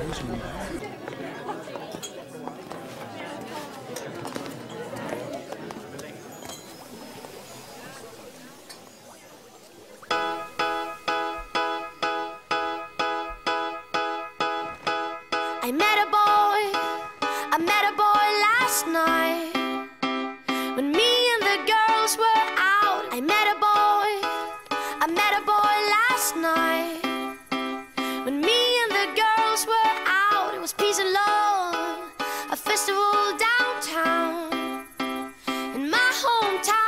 I met a boy. lights were out, it was peace and love, a festival downtown in my hometown.